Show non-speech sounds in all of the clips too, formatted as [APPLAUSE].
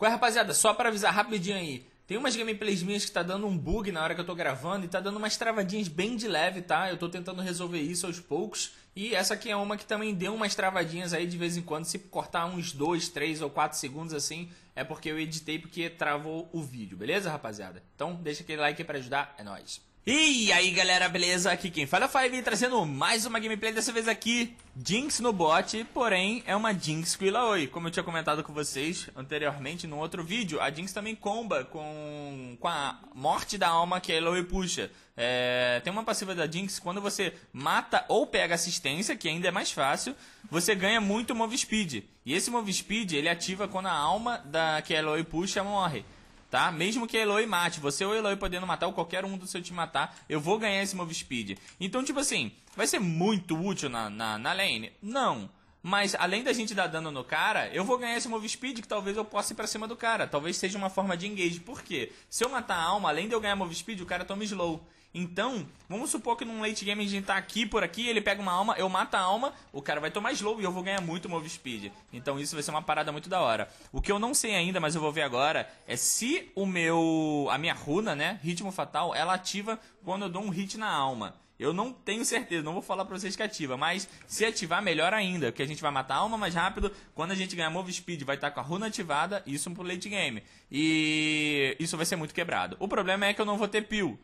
Qual é, rapaziada? Só para avisar rapidinho aí. Tem umas gameplays minhas que tá dando um bug na hora que eu tô gravando e tá dando umas travadinhas bem de leve, tá? Eu tô tentando resolver isso aos poucos. E essa aqui é uma que também deu umas travadinhas aí de vez em quando. Se cortar uns 2, 3 ou 4 segundos assim, é porque eu editei porque travou o vídeo, beleza, rapaziada? Então deixa aquele like aí pra ajudar, é nóis. E aí galera, beleza? Aqui quem fala é o Five trazendo mais uma gameplay, dessa vez aqui Jinx no bot, porém é uma Jinx com Ilaoi Como eu tinha comentado com vocês anteriormente no outro vídeo A Jinx também comba com, com a morte da alma que a Ilaoi puxa. É, Tem uma passiva da Jinx, quando você mata ou pega assistência, que ainda é mais fácil Você ganha muito Move Speed. E esse Move Speed ele ativa quando a alma da, que a Eloy puxa morre tá? Mesmo que a Eloy mate, você ou a Eloy podendo matar, ou qualquer um do seu time matar, eu vou ganhar esse move speed. Então, tipo assim, vai ser muito útil na, na, na lane? Não. Mas além da gente dar dano no cara, eu vou ganhar esse move speed que talvez eu possa ir pra cima do cara. Talvez seja uma forma de engage. Por quê? Se eu matar a alma, além de eu ganhar move speed, o cara toma slow. Então, vamos supor que num late game a gente tá aqui por aqui, ele pega uma alma, eu mato a alma, o cara vai tomar slow e eu vou ganhar muito move speed. Então isso vai ser uma parada muito da hora. O que eu não sei ainda, mas eu vou ver agora, é se o meu a minha runa, né, ritmo fatal, ela ativa quando eu dou um hit na alma. Eu não tenho certeza, não vou falar pra vocês que ativa, mas se ativar, melhor ainda, porque a gente vai matar a alma mais rápido. Quando a gente ganhar Move Speed, vai estar tá com a runa ativada, isso pro late game. E isso vai ser muito quebrado. O problema é que eu não vou ter peel.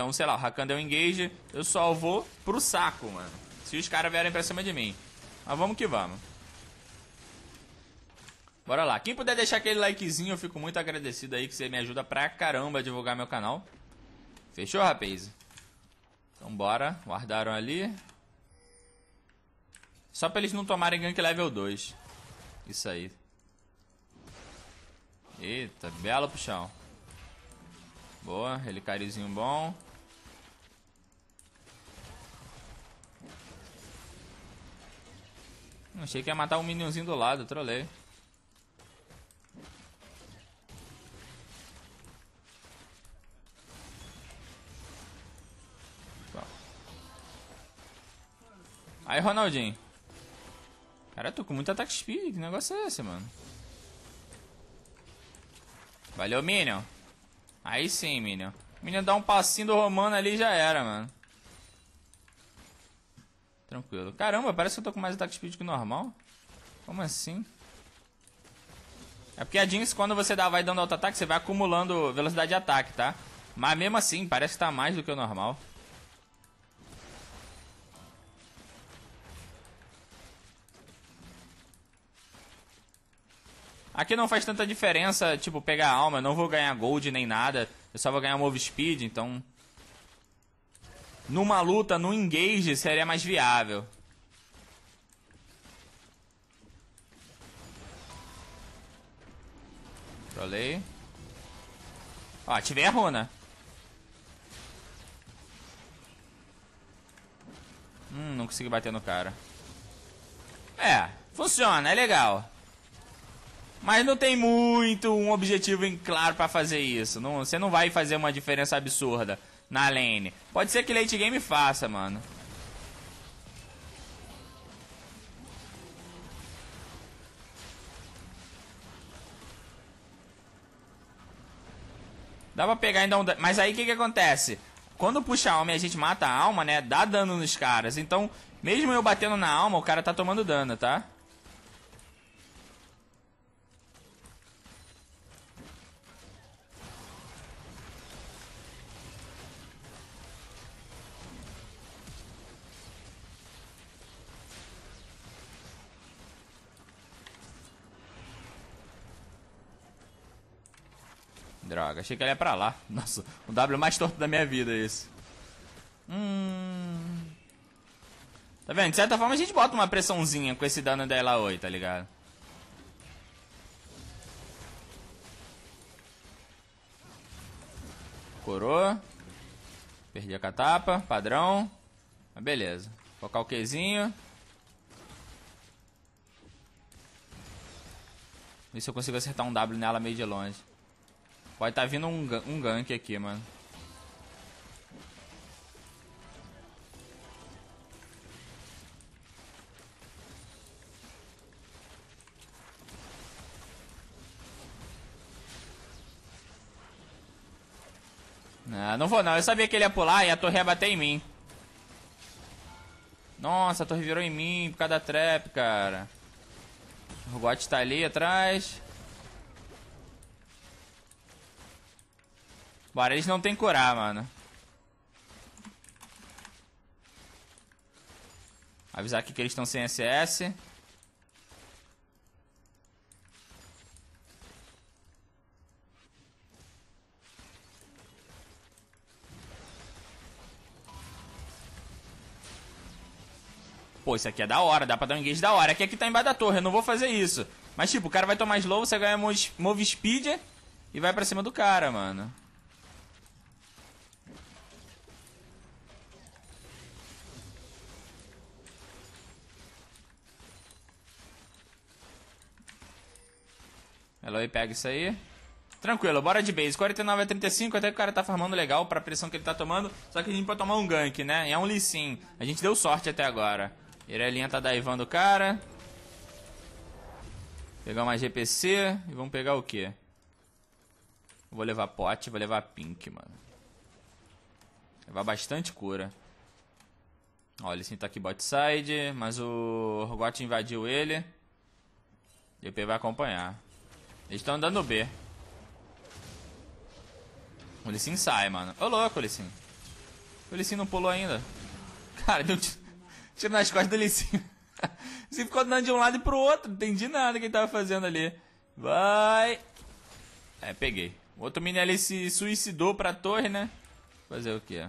Então, sei lá, o Rakan deu engage, eu só vou pro saco, mano. Se os caras vierem pra cima de mim. Mas vamos que vamos. Bora lá. Quem puder deixar aquele likezinho, eu fico muito agradecido aí, que você me ajuda pra caramba a divulgar meu canal. Fechou, rapaz? Então bora. Guardaram ali. Só pra eles não tomarem gank level 2. Isso aí. Eita, belo puxão. Boa, relicáriozinho bom. Achei que ia matar um minionzinho do lado, trolei. Aí, Ronaldinho. Cara, eu tô com muito ataque speed. Que negócio é esse, mano? Valeu, Minion. Aí sim, Minion. Minion dá um passinho do Romano ali já era, mano. Tranquilo. Caramba, parece que eu tô com mais ataque speed que normal. Como assim? É porque a Jinx, quando você dá, vai dando auto-ataque, você vai acumulando velocidade de ataque, tá? Mas mesmo assim, parece que tá mais do que o normal. Aqui não faz tanta diferença, tipo, pegar alma. Eu não vou ganhar gold nem nada. Eu só vou ganhar move speed, então numa luta, no engage, seria mais viável. Trolei. Ó, ativei a runa. Hum, não consegui bater no cara. É, funciona, é legal. Mas não tem muito um objetivo em claro para fazer isso. Não, você não vai fazer uma diferença absurda na lane. Pode ser que late game faça, mano. Dá pra pegar ainda um... Mas aí o que que acontece? Quando puxa a alma e a gente mata a alma, né? Dá dano nos caras. Então, mesmo eu batendo na alma, o cara tá tomando dano, tá? Droga, achei que ele ia pra lá. [LAUGHS] Nossa, o W mais torto da minha vida esse. Hum... Tá vendo? De certa forma a gente bota uma pressãozinha com esse dano da Ela tá ligado? Corou. Perdi a catapa, padrão. Mas beleza. Colocar o Qzinho. Ver se eu consigo acertar um W nela meio de longe. Pode estar tá vindo um, um gank aqui, mano. Não, não vou não. Eu sabia que ele ia pular e a torre ia bater em mim. Nossa, a torre virou em mim por causa da trap, cara. O robot tá ali atrás. Bora, eles não tem curar, mano. Avisar aqui que eles estão sem SS. Pô, isso aqui é da hora, dá pra dar um engage da hora. Aqui aqui tá embaixo da torre, eu não vou fazer isso. Mas tipo, o cara vai tomar slow, você ganha move speed e vai pra cima do cara, mano. Eloy pega isso aí. Tranquilo, bora de base. 49 a 35, até que o cara tá farmando legal pra pressão que ele tá tomando. Só que a gente pode tomar um gank, né? E é um Lee Sin. A gente deu sorte até agora. Irelinha tá daivando o cara. Pegar uma GPC e vamos pegar o quê? Vou levar pote, vou levar pink, mano. Levar bastante cura. Olha, ele sim tá aqui bot side, mas o Rogot invadiu ele. E o P vai acompanhar. Eles estão andando B. O Lissin sai, mano. Ô, louco, Lissin. O Lissin não pulou ainda. Cara, deu [LAUGHS] tiro nas costas do Lissin. Você [LAUGHS] ficou andando de um lado e pro outro. Não entendi nada que ele tava fazendo ali. Vai. É, peguei. O outro mini ali se suicidou pra torre, né? Fazer o quê?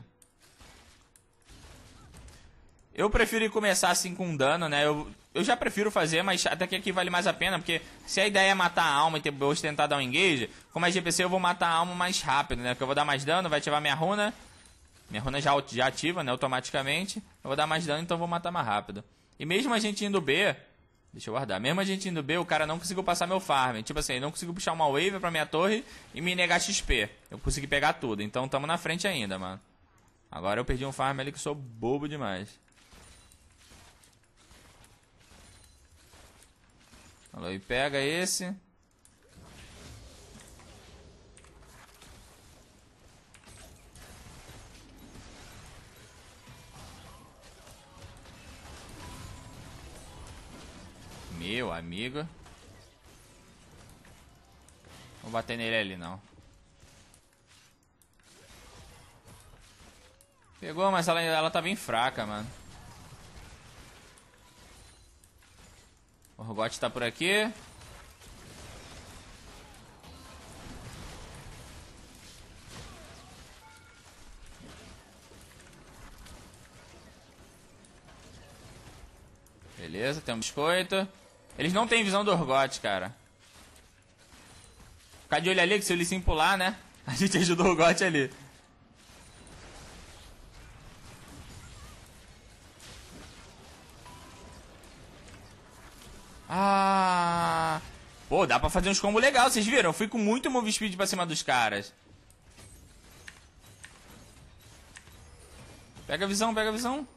Eu prefiro começar assim com dano, né? Eu, eu já prefiro fazer, mas até que aqui vale mais a pena, porque se a ideia é matar a alma e depois tentar dar um engage, como é GPC eu vou matar a alma mais rápido, né? Porque eu vou dar mais dano, vai ativar minha runa. Minha runa já, já ativa, né? Automaticamente. Eu vou dar mais dano, então eu vou matar mais rápido. E mesmo a gente indo B... Deixa eu guardar. Mesmo a gente indo B, o cara não conseguiu passar meu farm. Tipo assim, ele não conseguiu puxar uma wave pra minha torre e me negar XP. Eu consegui pegar tudo. Então tamo na frente ainda, mano. Agora eu perdi um farm ali que sou bobo demais. Falou, e pega esse. Meu amigo. Vou bater nele ali não. Pegou, mas ela, ela tá bem fraca, mano. O Rogot tá por aqui. Beleza, tem um biscoito. Eles não têm visão do Orgot, cara. Ficar de olho ali, que se ele sim pular, né? [LAUGHS] A gente ajuda o Orgot ali. Dá pra fazer uns combos legais, vocês viram? Eu fui com muito move speed pra cima dos caras. Pega a visão, pega a visão.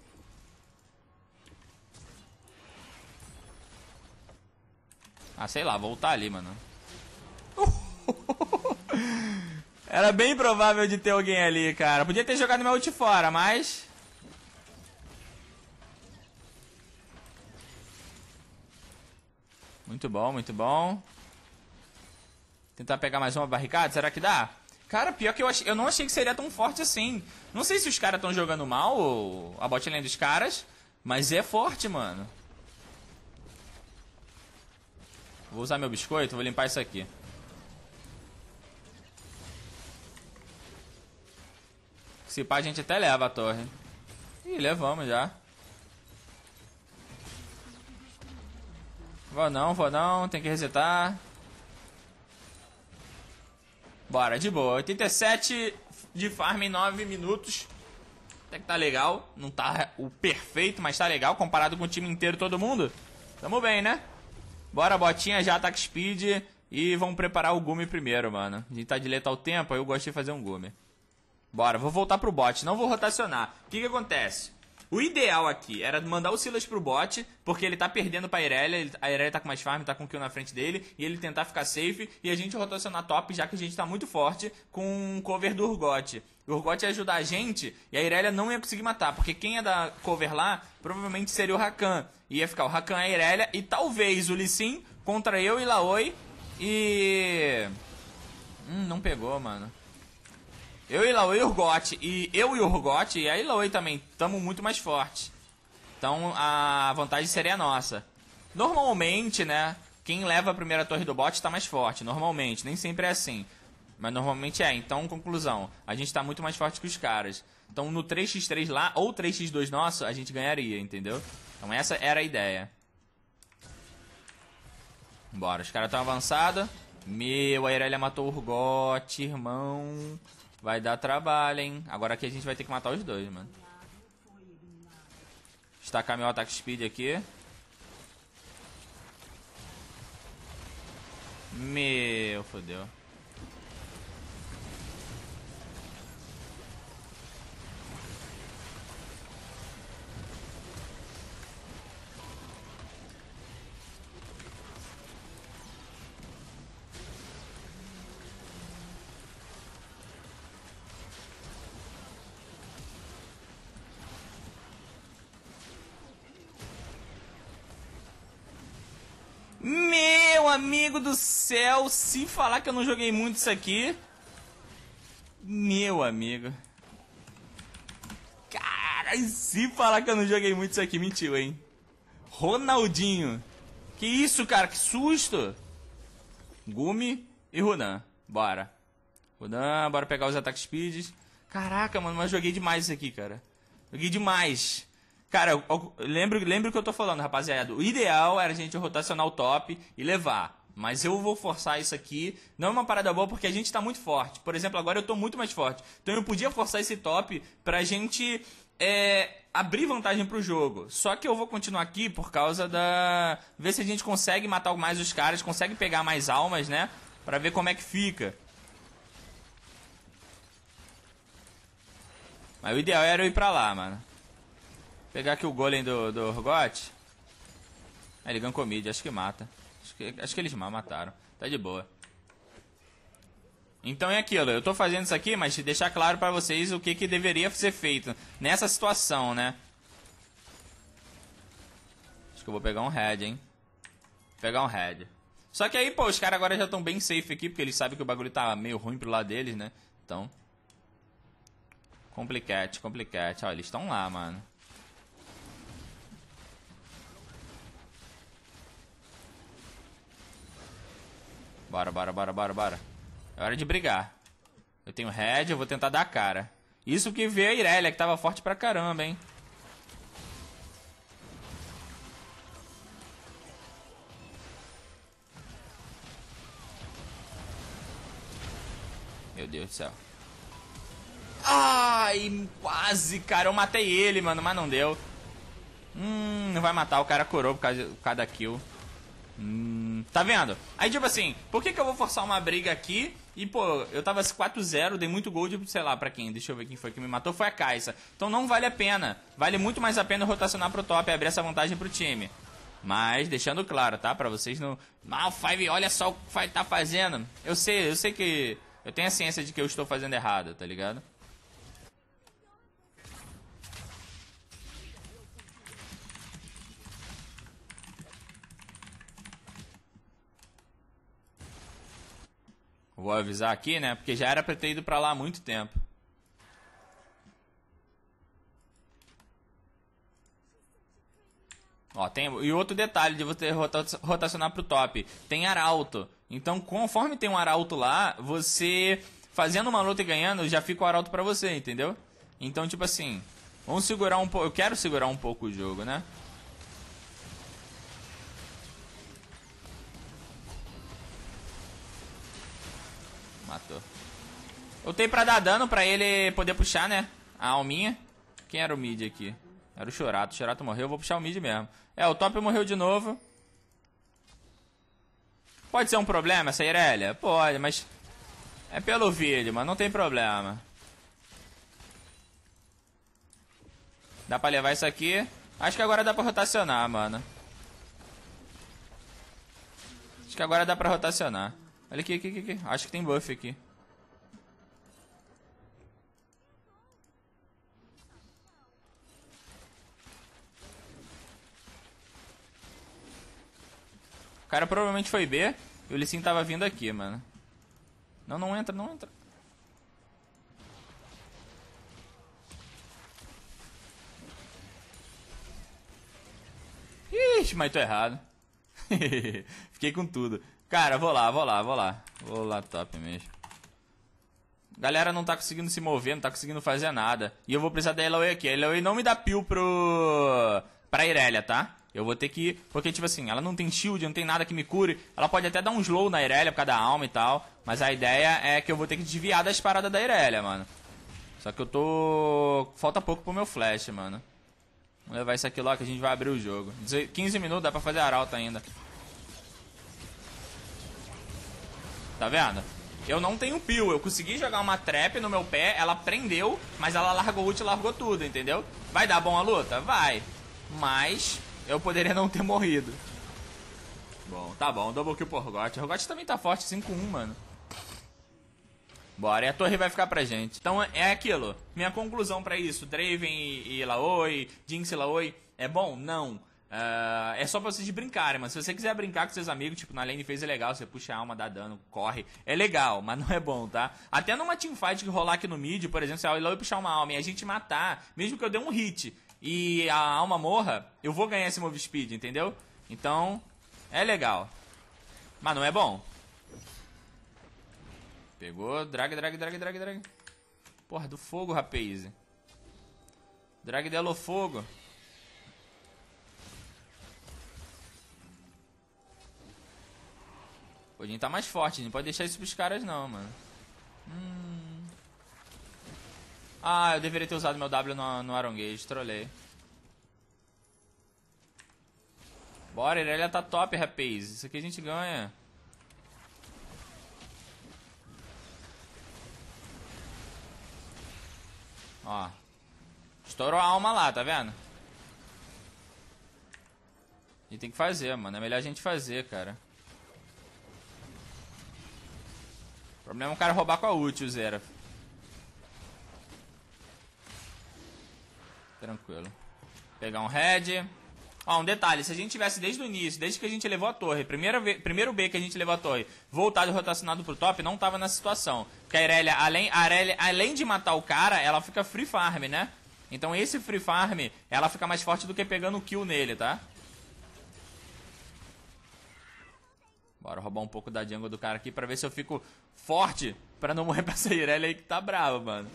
Ah, sei lá, voltar ali, mano. [LAUGHS] Era bem provável de ter alguém ali, cara. Podia ter jogado meu ult fora, mas... Muito bom, muito bom. Tentar pegar mais uma barricada, será que dá? Cara, pior que eu, ach... eu não achei que seria tão forte assim. Não sei se os caras estão jogando mal, ou a botlane dos caras, mas é forte, mano. Vou usar meu biscoito, vou limpar isso aqui. Se pá, a gente até leva a torre. Ih, levamos já. Vou não, vou não, tem que resetar. Bora, de boa. 87 de farm em 9 minutos. Até que tá legal. Não tá o perfeito, mas tá legal. Comparado com o time inteiro, todo mundo. Tamo bem, né? Bora, botinha, já ataque speed. E vamos preparar o gume primeiro, mano. A gente tá de letal tempo, aí eu gosto de fazer um gume. Bora, vou voltar pro bot. Não vou rotacionar. O que que acontece? O ideal aqui era mandar o Silas pro bot, porque ele tá perdendo pra Irelia, a Irelia tá com mais farm, tá com kill na frente dele, e ele tentar ficar safe, e a gente rotacionar top, já que a gente tá muito forte com o cover do Urgot. O Urgot ia ajudar a gente, e a Irelia não ia conseguir matar, porque quem ia dar cover lá, provavelmente seria o Rakan. Ia ficar o Rakan, a Irelia, e talvez o Lee Sin contra eu e Laoi, e... Hum, não pegou, mano. Eu e Laoi e Urgot, e eu e Urgot, e a Laoi também, estamos muito mais fortes. Então a vantagem seria nossa. Normalmente, né, quem leva a primeira torre do bot está mais forte, normalmente, nem sempre é assim. Mas normalmente é, então conclusão, a gente está muito mais forte que os caras. Então no 3x3 lá, ou 3x2 nosso, a gente ganharia, entendeu? Então essa era a ideia. Bora, os caras estão avançados. Meu, a Irelia matou o Urgot, irmão. Vai dar trabalho, hein? Agora aqui a gente vai ter que matar os dois, mano. Destacar meu ataque speed aqui. Meu, fodeu. Amigo do céu, se falar que eu não joguei muito isso aqui. Meu amigo. Cara, se falar que eu não joguei muito isso aqui, mentiu, hein? Ronaldinho. Que isso, cara? Que susto. Gumi e Runan. Bora. Runan, bora pegar os ataques speeds. Caraca, mano, mas joguei demais isso aqui, cara. Joguei demais. Cara, eu, eu, lembro, lembro o que eu tô falando, rapaziada. O ideal era a gente rotacionar o top e levar. Mas eu vou forçar isso aqui. Não é uma parada boa porque a gente tá muito forte. Por exemplo, agora eu tô muito mais forte. Então eu podia forçar esse top pra gente é, abrir vantagem pro jogo. Só que eu vou continuar aqui por causa da. Ver se a gente consegue matar mais os caras, consegue pegar mais almas, né? Pra ver como é que fica. Mas o ideal era eu ir pra lá, mano. Pegar aqui o golem do, do Urgot. Aí ele gankou mid, acho que mata. Acho que, eles mataram. Tá de boa. Então é aquilo, eu tô fazendo isso aqui, mas deixar claro pra vocês o que, que deveria ser feito nessa situação, né? Acho que eu vou pegar um head, hein? Pegar um head. Só que aí, pô, os caras agora já estão bem safe aqui, porque eles sabem que o bagulho tá meio ruim pro lado deles, né? Então... Complicate, complicate. Ó, eles estão lá, mano. Bora, bora, bora, bora, bora. É hora de brigar. Eu tenho head, eu vou tentar dar a cara. Isso que veio a Irelia, que tava forte pra caramba, hein. Meu Deus do céu. Ai, quase, cara. Eu matei ele, mano, mas não deu. Hum, não vai matar. O cara curou por causa, por causa da kill. Hum, tá vendo? Aí, tipo assim, por que, que eu vou forçar uma briga aqui? E, pô, eu tava 4-0, dei muito gold, sei lá, pra quem? Deixa eu ver quem foi que me matou. Foi a Caixa. Então não vale a pena. Vale muito mais a pena rotacionar pro top e abrir essa vantagem pro time. Mas, deixando claro, tá? Pra vocês não... Ah, o Five, olha só o que o Five tá fazendo. Eu sei, eu sei que... Eu tenho a ciência de que eu estou fazendo errado, tá ligado? Vou avisar aqui, né? Porque já era pra ter ido pra lá há muito tempo. Ó, tem, e outro detalhe de você rotacionar pro top. Tem arauto. Então, conforme tem um arauto lá, você fazendo uma luta e ganhando, já fica o arauto pra você, entendeu? Então, tipo assim, vamos segurar um pouco. Eu quero segurar um pouco o jogo, né? Matou. Lutei pra dar dano pra ele poder puxar, né? A alminha. Quem era o mid aqui? Era o Chorato. O Chorato morreu, eu vou puxar o mid mesmo. É, o top morreu de novo. Pode ser um problema essa Irelia? Pode, mas... É pelo vídeo, mas não tem problema. Dá pra levar isso aqui. Acho que agora dá pra rotacionar, mano. Acho que agora dá pra rotacionar. Olha aqui, aqui, aqui, aqui. Acho que tem buff aqui. O cara provavelmente foi B e o Lissin tava vindo aqui, mano. Não, não entra, não entra. Ixi, mas tô errado. [LAUGHS] Fiquei com tudo. Cara, vou lá, vou lá, vou lá. Vou lá top mesmo. Galera não tá conseguindo se mover, não tá conseguindo fazer nada. E eu vou precisar da Eloy aqui. A Eloy não me dá peel pro... pra Irelia, tá? Eu vou ter que... Porque, tipo assim, ela não tem shield, não tem nada que me cure. Ela pode até dar um slow na Irelia por causa da alma e tal. Mas a ideia é que eu vou ter que desviar das paradas da Irelia, mano. Só que eu tô... Falta pouco pro meu flash, mano. Vamos levar isso aqui lá que a gente vai abrir o jogo. 15 minutos, dá pra fazer arauto ainda. Tá vendo? Eu não tenho peel, eu consegui jogar uma trap no meu pé, ela prendeu, mas ela largou ult e largou tudo, entendeu? Vai dar bom a luta? Vai. Mas eu poderia não ter morrido. Bom, tá bom, double kill por Rogot. Rogot também tá forte, 5-1, mano. Bora, e a torre vai ficar pra gente. Então é aquilo. Minha conclusão para isso, Draven e, e Laoi, Jinx e Laoi, é bom? Não. Uh, é só pra vocês brincarem, mas se você quiser brincar com seus amigos, tipo, na lane phase é legal, você puxa a alma, dá dano, corre. É legal, mas [LAUGHS] não é bom, tá? Até numa teamfight que rolar aqui no mid, por exemplo, se a Laoi puxar uma alma e a gente matar, mesmo que eu dê um hit e a alma morra, eu vou ganhar esse move speed, entendeu? Então, é legal. Mas não é bom. Pegou. Drag, drag, drag, drag, drag. Porra, do fogo, rapaz. Drag delo fogo. O Odin tá mais forte, não pode deixar isso pros caras não, mano. Hum. Ah, eu deveria ter usado meu W no, no Iron Gage, trolei. Bora, Irelia tá top, rapaz. Isso aqui a gente ganha. Ó. Estourou a alma lá, tá vendo? E tem que fazer, mano. É melhor a gente fazer, cara. Problema é o cara roubar com a ult, o Zera. Tranquilo. Pegar um head. Ó, um detalhe, se a gente tivesse desde o início, desde que a gente levou a torre, primeira primeiro B que a gente levou a torre, voltado e rotacionado pro top, não tava nessa situação. Porque a Irelia, além, a Irelia, além de matar o cara, ela fica free farm, né? Então esse free farm, ela fica mais forte do que pegando o kill nele, tá? Bora roubar um pouco da jungle do cara aqui pra ver se eu fico forte pra não morrer [LAUGHS] pra essa Irelia aí que tá brava, mano.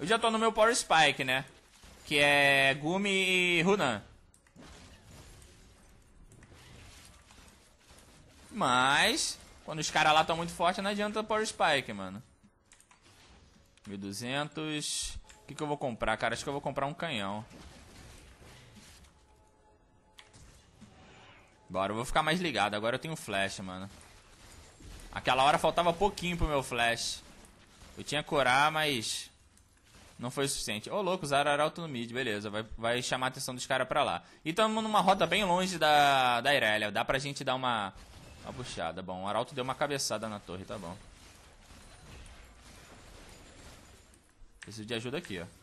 Eu já tô no meu Power Spike, né? que é Gumi e Hunan. Mas, quando os caras lá estão muito fortes, não adianta Power Spike, mano. 1200. O que, que eu vou comprar, cara? Acho que eu vou comprar um canhão. Bora, eu vou ficar mais ligado. Agora eu tenho flash, mano. Aquela hora faltava pouquinho pro meu flash. Eu tinha curar, mas não foi o suficiente. Ô, oh, louco, usaram Arauto no mid, beleza. Vai, vai chamar a atenção dos caras pra lá. E estamos numa rota bem longe da, da Irelia. Dá pra gente dar uma, uma puxada. Bom, o Arauto deu uma cabeçada na torre, tá bom. Preciso de ajuda aqui, ó.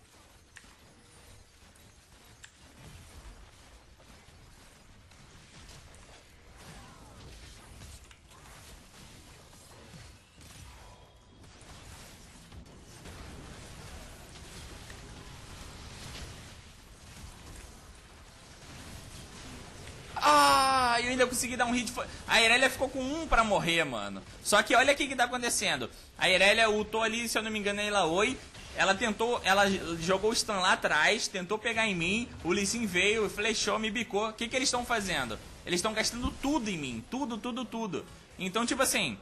eu ainda consegui dar um hit. A Irelia ficou com um pra morrer, mano. Só que olha o que, que tá acontecendo. A Irelia ultou ali, se eu não me engano, ela oi. Ela tentou, ela jogou o stun lá atrás, tentou pegar em mim, o Lissin veio, flechou, me bicou. O que, que eles estão fazendo? Eles estão gastando tudo em mim. Tudo, tudo, tudo. Então, tipo assim.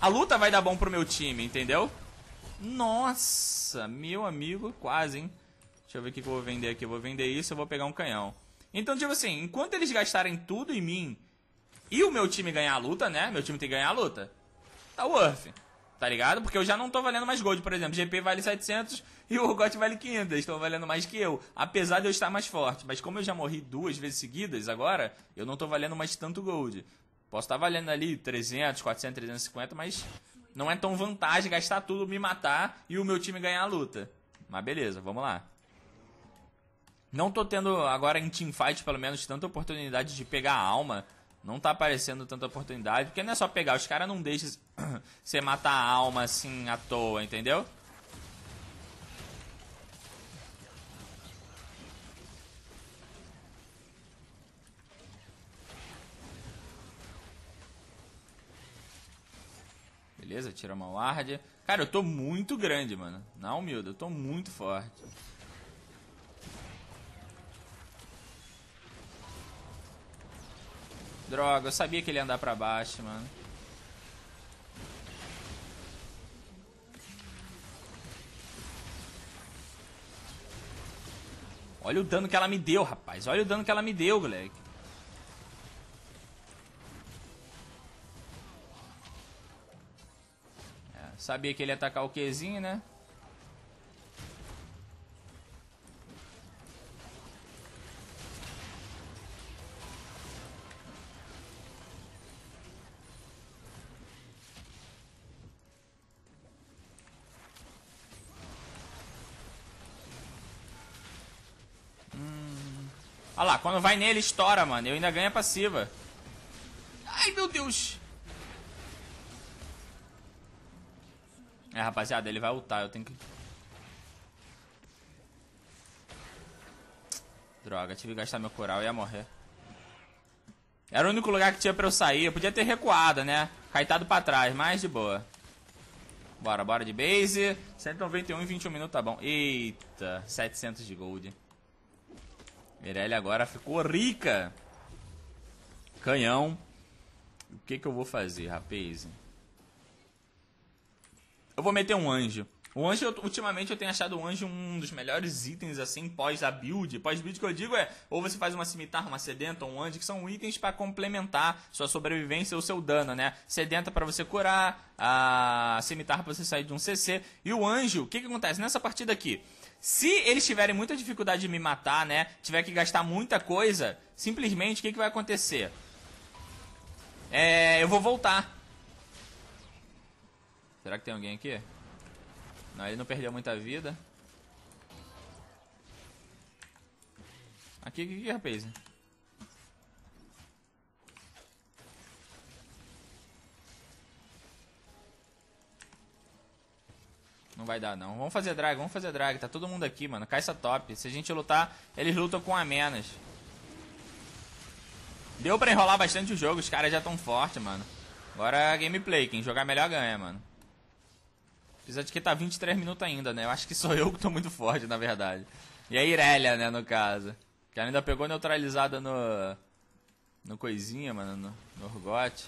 A luta vai dar bom pro meu time, entendeu? Nossa, meu amigo, quase, hein? Deixa eu ver o que, que eu vou vender aqui. Eu vou vender isso, eu vou pegar um canhão. Então, tipo assim, enquanto eles gastarem tudo em mim e o meu time ganhar a luta, né? Meu time tem que ganhar a luta. Tá worth. tá ligado? Porque eu já não tô valendo mais gold, por exemplo. GP vale 700 e o Urgot vale 500. Eles estão valendo mais que eu. Apesar de eu estar mais forte. Mas como eu já morri duas vezes seguidas agora, eu não tô valendo mais tanto gold. Posso estar tá valendo ali 300, 400, 350, mas não é tão vantagem gastar tudo, me matar e o meu time ganhar a luta. Mas beleza, vamos lá. Não tô tendo agora em teamfight, pelo menos, tanta oportunidade de pegar a alma. Não tá aparecendo tanta oportunidade, porque não é só pegar, os caras não deixam [CLEARS THROAT] você matar a alma assim à toa, entendeu? Beleza, tira uma ward. Cara, eu tô muito grande, mano. Na humilde, eu tô muito forte. Droga, eu sabia que ele ia andar pra baixo, mano. Olha o dano que ela me deu, rapaz. Olha o dano que ela me deu, moleque. É, sabia que ele ia atacar o Qzinho, né? Olha lá, quando vai nele, estoura, mano. Eu ainda ganho a passiva. Ai, meu Deus. É, rapaziada, ele vai ultar. Eu tenho que... Droga, tive que gastar meu coral. Eu ia morrer. Era o único lugar que tinha pra eu sair. Eu podia ter recuado, né? Caetado pra trás, mas de boa. Bora, bora de base. 191 e 21 minutos, tá bom. Eita, 700 de gold. Mirelle agora ficou rica. Canhão. O que que eu vou fazer, rapaz? Eu vou meter um anjo. O anjo, ultimamente, eu tenho achado o anjo um dos melhores itens, assim, pós a build. Pós-build que eu digo é, ou você faz uma cimitarra, uma sedenta, um anjo, que são itens para complementar sua sobrevivência ou seu dano, né? Sedenta para você curar, a cimitarra para você sair de um CC. E o anjo, o que que acontece? Nessa partida aqui, se eles tiverem muita dificuldade de me matar, né? Tiver que gastar muita coisa, simplesmente o que, que vai acontecer? É, eu vou voltar. Será que tem alguém aqui? Não, ele não perdeu muita vida. Aqui, aqui, aqui rapaz. Não vai dar, não. Vamos fazer drag, vamos fazer drag. Tá todo mundo aqui, mano. Caixa top. Se a gente lutar, eles lutam com a menos. Deu pra enrolar bastante o jogo. Os caras já tão fortes, mano. Agora é gameplay. Quem jogar melhor ganha, mano. Apesar de que tá 23 minutos ainda, né? Eu acho que sou [LAUGHS] eu que tô muito forte, na verdade. E a Irelia, né, no caso. Que ainda pegou neutralizada no... No coisinha, mano. No, no Urgot.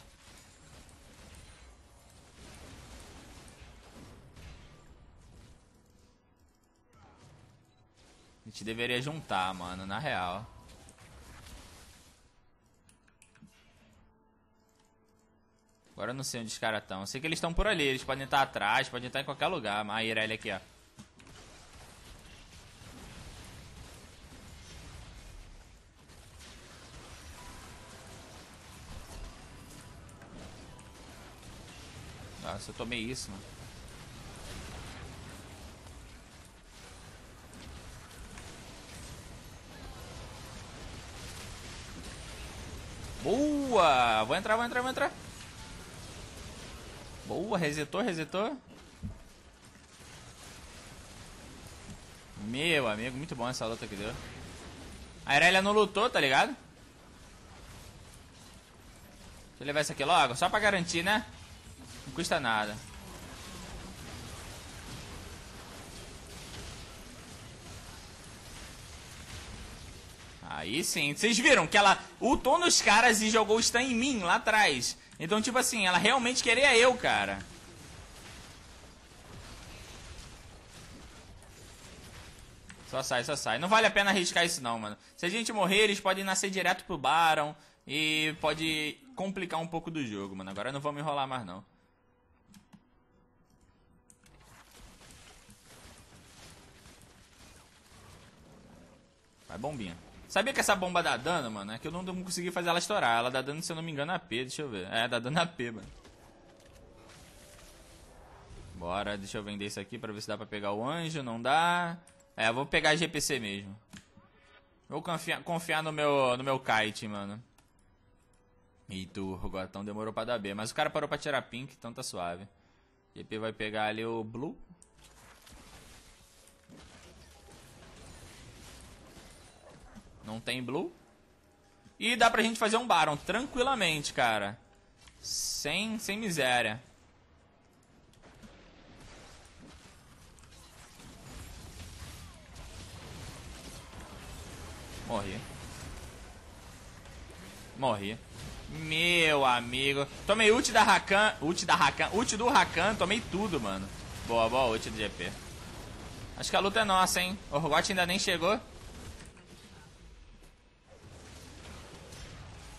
A gente deveria juntar, mano, na real. Agora eu não sei onde os caras estão. Sei que eles estão por ali. Eles podem estar atrás, podem estar em qualquer lugar. A Irelia aqui, ó. Nossa, eu tomei isso, mano. Boa! Vou entrar, vou entrar, vou entrar. Boa, resetou, resetou. Meu amigo, muito bom essa luta que deu. A Irelia não lutou, tá ligado? Deixa eu levar isso aqui logo, só pra garantir, né? Não custa nada. Aí sim. Vocês viram que ela ultou nos caras e jogou está stun em mim lá atrás. Então, tipo assim, ela realmente queria eu, cara. Só sai, só sai. Não vale a pena arriscar isso não, mano. Se a gente morrer, eles podem nascer direto pro Baron. E pode complicar um pouco do jogo, mano. Agora não vamos enrolar mais, não. Vai bombinha. Sabia que essa bomba dá dano, mano? É que eu não, consegui fazer ela estourar. Ela dá dano, se eu não me engano, AP. Deixa eu ver. É, dá dano AP, mano. Bora, deixa eu vender isso aqui pra ver se dá pra pegar o anjo. Não dá. É, vou pegar a GPC mesmo. Vou confiar, confiar no meu, no meu kite, mano. Eita, o Rogotão demorou pra dar B. Mas o cara parou pra tirar pink, então tá suave. GP vai pegar ali o blue. Não tem blue. E dá pra gente fazer um Baron tranquilamente, cara. Sem, sem miséria. Morri. Morri. Meu amigo. Tomei ult da Rakan. Ult da Rakan. Ult do Rakan. Tomei tudo, mano. Boa, boa ult do GP. Acho que a luta é nossa, hein? O Rogot ainda nem chegou.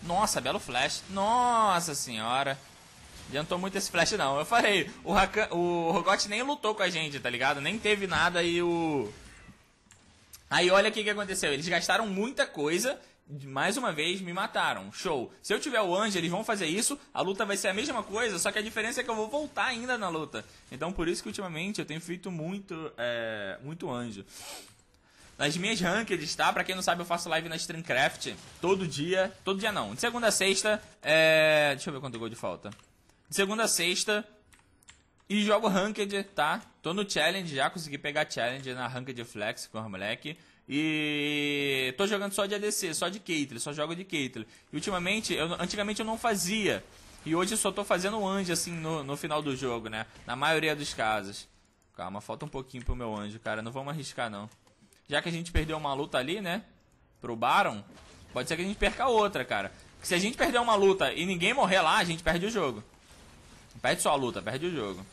Nossa, belo flash. Nossa senhora. Adiantou muito esse flash, não. Eu falei, o, o Rogot nem lutou com a gente, tá ligado? Nem teve nada e o... Aí olha o que, que aconteceu. Eles gastaram muita coisa. Mais uma vez, me mataram. Show. Se eu tiver o anjo, eles vão fazer isso. A luta vai ser a mesma coisa, só que a diferença é que eu vou voltar ainda na luta. Então por isso que ultimamente eu tenho feito muito, é, muito anjo. Nas minhas rankeds, tá? Pra quem não sabe, eu faço live na Streamcraft todo dia. Todo dia não. De segunda a sexta. É... Deixa eu ver quanto gol de falta. De segunda a sexta. E jogo ranked, tá? Tô no challenge já, consegui pegar challenge na ranked flex com o moleque. E tô jogando só de ADC, só de Caitlyn, só jogo de Caitlyn. E ultimamente, eu, antigamente eu não fazia. E hoje eu só tô fazendo anjo assim no, no final do jogo, né? Na maioria dos casos. Calma, falta um pouquinho pro meu anjo, cara. Não vamos arriscar não. Já que a gente perdeu uma luta ali, né? Pro Baron, pode ser que a gente perca outra, cara. Se a gente perder uma luta e ninguém morrer lá, a gente perde o jogo. Perde só a luta, perde o jogo.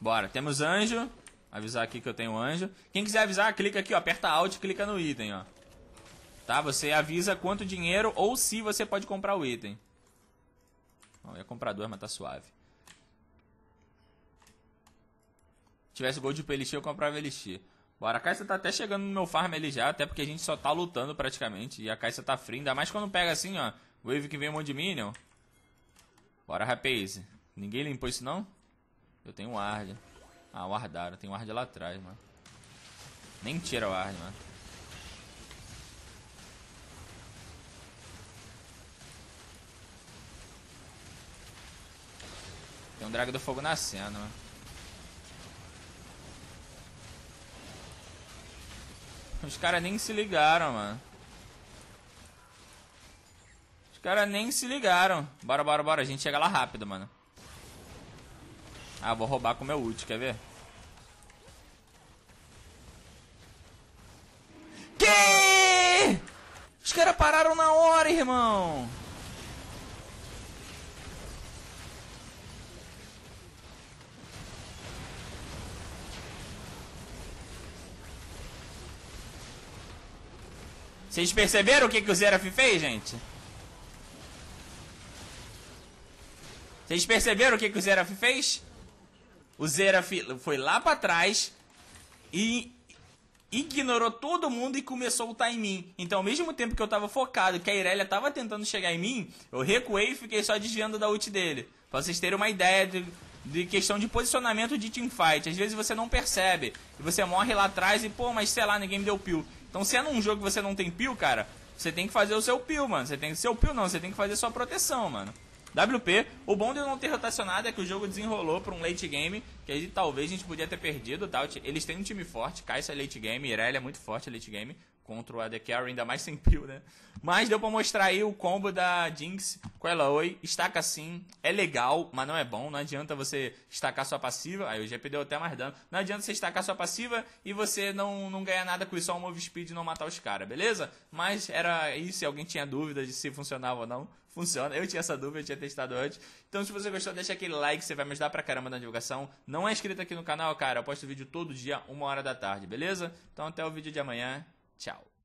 Bora, temos anjo. Avisar aqui que eu tenho anjo. Quem quiser avisar, clica aqui, ó, aperta Alt e clica no item, ó. Tá? Você avisa quanto dinheiro ou se você pode comprar o item. Ó, eu ia comprar dois, mas tá suave. Tivesse gold pro Elixir, eu comprava Elixir. Bora, a Caixa tá até chegando no meu farm ali já, até porque a gente só tá lutando praticamente. E a Caixa tá free, ainda mais quando pega assim, ó. Wave que vem um monte de minion. Bora, Rapaze. Ninguém limpou isso não? Eu tenho ward. Ah, wardaram. Tem ward lá atrás, mano. Nem tira o ward, mano. Tem um drag do fogo nascendo, mano. Os caras nem se ligaram, mano. Os caras nem se ligaram. Bora, bora, bora. A gente chega lá rápido, mano. Ah, vou roubar com meu ult, quer ver? Que? Os caras pararam na hora, irmão. Vocês perceberam o que, que o Zeraf fez, gente? Vocês perceberam o que, que o Zeraf fez? O Zeraf foi lá para trás e ignorou todo mundo e começou a lutar em mim. Então, ao mesmo tempo que eu tava focado, que a Irelia tava tentando chegar em mim, eu recuei e fiquei só desviando da ult dele. Pra vocês terem uma ideia de, de questão de posicionamento de teamfight. Às vezes você não percebe. E você morre lá atrás e, pô, mas sei lá, ninguém me deu peel. Então, se é num jogo que você não tem peel, cara, você tem que fazer o seu peel, mano. Você tem que ser o peel, não. Você tem que fazer sua proteção, mano. WP, o bom de eu não ter rotacionado é que o jogo desenrolou para um late game, que aí talvez a gente podia ter perdido, tá? Eles têm um time forte, Kai'Sa é late game, Irelia é muito forte late game, contra o AD Carry, ainda mais sem peel, né? Mas deu pra mostrar aí o combo da Jinx com ela Oi. Estaca sim, é legal, mas não é bom. Não adianta você estacar sua passiva. Aí o GP deu até mais dano. Não adianta você estacar sua passiva e você não, não ganhar nada com isso, só um move speed e não matar os caras, beleza? Mas era isso, se alguém tinha dúvida de se funcionava ou não. Funciona, eu tinha essa dúvida, eu tinha testado antes. Então se você gostou, deixa aquele like, você vai me ajudar pra caramba na divulgação. Não é inscrito aqui no canal, cara, eu posto vídeo todo dia, uma hora da tarde, beleza? Então até o vídeo de amanhã. Chao.